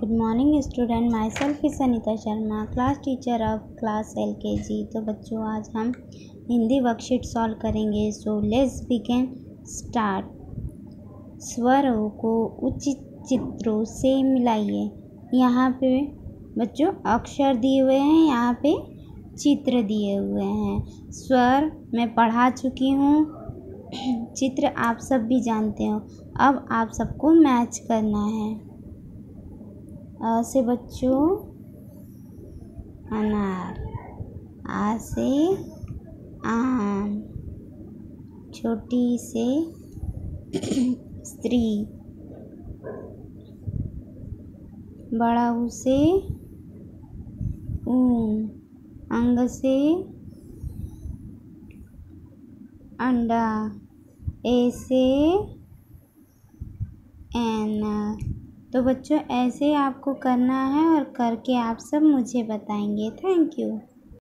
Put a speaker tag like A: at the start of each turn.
A: Good morning student myself is Anita Sharma class teacher of class L K G तो बच्चों, आज हम Hindi worksheet solve करेंगे। So let's begin start स्वरों को उचित चित्रों से मिलाइए। यहाँ पे बच्चों, अक्षर दिए हुए हैं, यहाँ पे चित्र दिए हुए हैं। स्वर मैं पढ़ा चुकी हूँ। चित्र आप सब भी जानते हो। अब आप सबको मैच करना है। अ, से बच्चों, अनार आ से आम, छोटी से स्त्री बड़ा ऊ से ऊन, अंग से अंडा, ए से तो बच्चों, ऐसे ही आपको करना है और करके आप सब मुझे बताएँगे। Thank you